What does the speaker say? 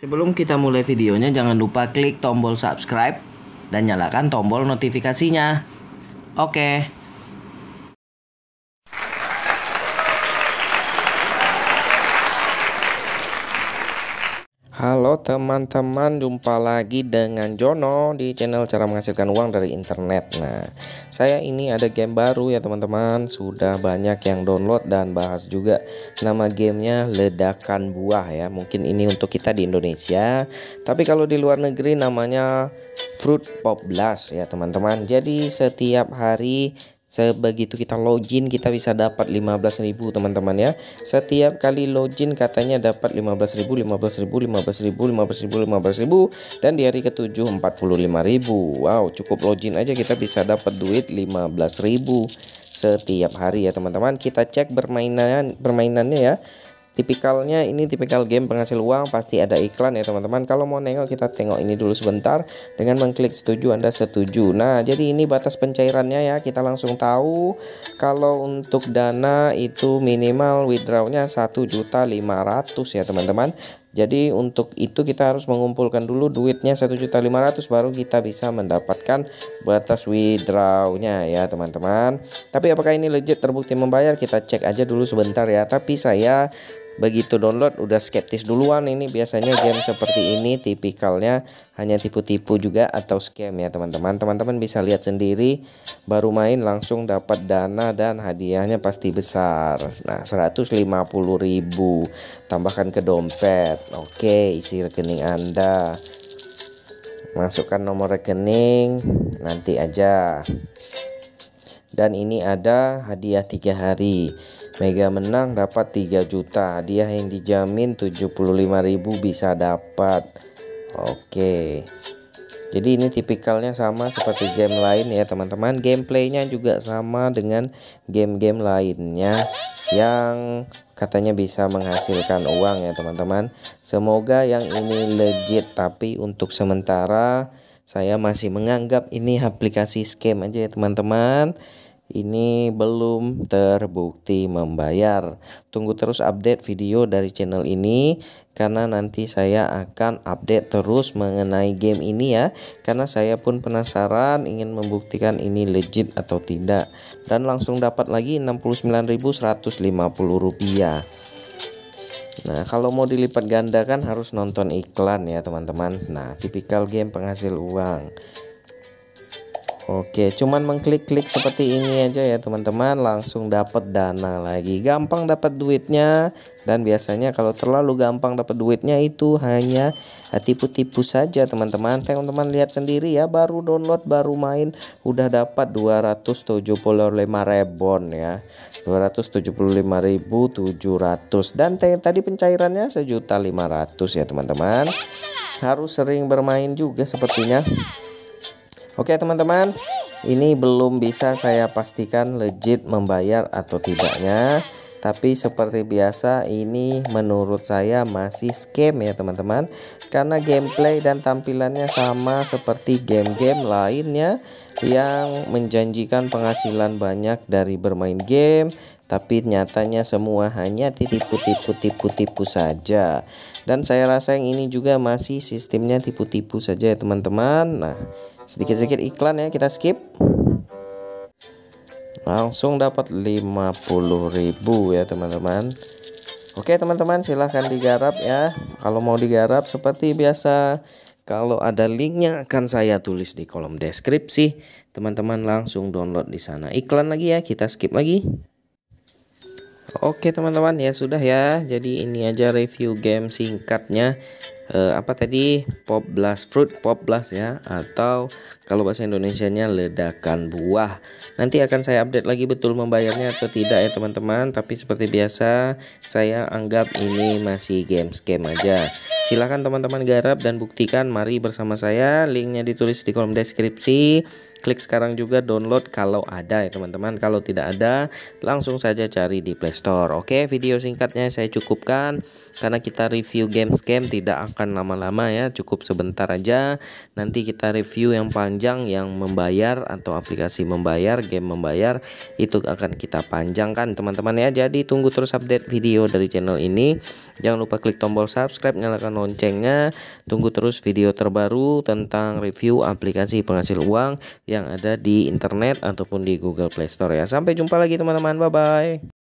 Sebelum kita mulai videonya jangan lupa klik tombol subscribe dan nyalakan tombol notifikasinya. Oke. Halo teman-teman, jumpa lagi dengan Jono di channel cara menghasilkan uang dari internet. Nah, saya ini ada game baru ya teman-teman. Sudah banyak yang download dan bahas juga. Nama gamenya Ledakan Buah ya. Mungkin ini untuk kita di Indonesia. Tapi kalau di luar negeri namanya Fruit Pop Blast ya teman-teman. Jadi setiap hari Sebegitu kita login kita bisa dapat 15.000 teman-teman ya. Setiap kali login katanya dapat 15.000, 15.000, 15.000, 15.000, 15.000 dan di hari ke-7 45.000. Wow, cukup login aja kita bisa dapat duit 15.000 setiap hari ya teman-teman. Kita cek permainan permainannya ya tipikalnya ini tipikal game penghasil uang pasti ada iklan ya teman-teman kalau mau nengok kita tengok ini dulu sebentar dengan mengklik setuju Anda setuju nah jadi ini batas pencairannya ya kita langsung tahu kalau untuk dana itu minimal withdrawnya 1.500 ya teman-teman jadi untuk itu kita harus mengumpulkan dulu duitnya 1.500 baru kita bisa mendapatkan batas withdrawnya ya teman-teman. Tapi apakah ini legit terbukti membayar? Kita cek aja dulu sebentar ya. Tapi saya begitu download udah skeptis duluan ini. Biasanya game seperti ini tipikalnya hanya tipu-tipu juga atau scam ya teman-teman. Teman-teman bisa lihat sendiri baru main langsung dapat dana dan hadiahnya pasti besar. Nah 150.000 tambahkan ke dompet. Oke isi rekening anda. Masukkan nomor rekening nanti aja. Dan ini ada hadiah tiga hari Mega menang dapat 3 juta. Hadiah yang dijamin 75.000 bisa dapat. Oke. Jadi ini tipikalnya sama seperti game lain ya teman-teman. Gameplaynya juga sama dengan game-game lainnya yang katanya bisa menghasilkan uang ya teman-teman. Semoga yang ini legit tapi untuk sementara saya masih menganggap ini aplikasi scam aja ya teman-teman ini belum terbukti membayar. Tunggu terus update video dari channel ini karena nanti saya akan update terus mengenai game ini ya. Karena saya pun penasaran ingin membuktikan ini legit atau tidak dan langsung dapat lagi 69.150 rupiah. Nah, kalau mau dilipat gandakan harus nonton iklan ya, teman-teman. Nah, tipikal game penghasil uang. Oke, cuman mengklik-klik seperti ini aja ya teman-teman, langsung dapat dana lagi. Gampang dapat duitnya dan biasanya kalau terlalu gampang dapat duitnya itu hanya tipu-tipu saja teman-teman. Teman-teman lihat sendiri ya, baru download, baru main udah dapat 275 rebon ya. 275.700 dan tadi pencairannya sejuta 500 ya teman-teman. Harus sering bermain juga sepertinya. Oke teman-teman. Ini belum bisa saya pastikan legit membayar atau tidaknya. Tapi seperti biasa ini menurut saya masih scam ya teman-teman. Karena gameplay dan tampilannya sama seperti game-game lainnya yang menjanjikan penghasilan banyak dari bermain game tapi nyatanya semua hanya tipu-tipu-tipu-tipu saja. Dan saya rasa yang ini juga masih sistemnya tipu-tipu saja ya teman-teman. Nah sedikit-sedikit iklan ya kita skip. Langsung dapat 50.000 ya teman-teman. Oke teman-teman silahkan digarap ya. Kalau mau digarap seperti biasa kalau ada linknya akan saya tulis di kolom deskripsi. Teman-teman langsung download di sana. Iklan lagi ya kita skip lagi. Oke teman-teman ya sudah ya. Jadi ini aja review game singkatnya uh, apa tadi? Pop blast fruit pop blast ya. Atau kalau bahasa Indonesia-nya ledakan buah. Nanti akan saya update lagi betul membayarnya atau tidak ya teman-teman. Tapi seperti biasa saya anggap ini masih game scam aja. Silahkan teman-teman garap dan buktikan. Mari bersama saya. Linknya ditulis di kolom deskripsi. Klik sekarang juga download kalau ada ya teman-teman. Kalau tidak ada langsung saja cari di Playstore oke video singkatnya saya cukupkan. Karena kita review game scam tidak akan akan lama-lama ya cukup sebentar aja. Nanti kita review yang panjang yang membayar atau aplikasi membayar game membayar itu akan kita panjangkan. Teman-teman ya jadi tunggu terus update video dari channel ini. Jangan lupa klik tombol subscribe nyalakan loncengnya. Tunggu terus video terbaru tentang review aplikasi penghasil uang yang ada di internet ataupun di Google Play Store ya. Sampai jumpa lagi teman-teman. Bye bye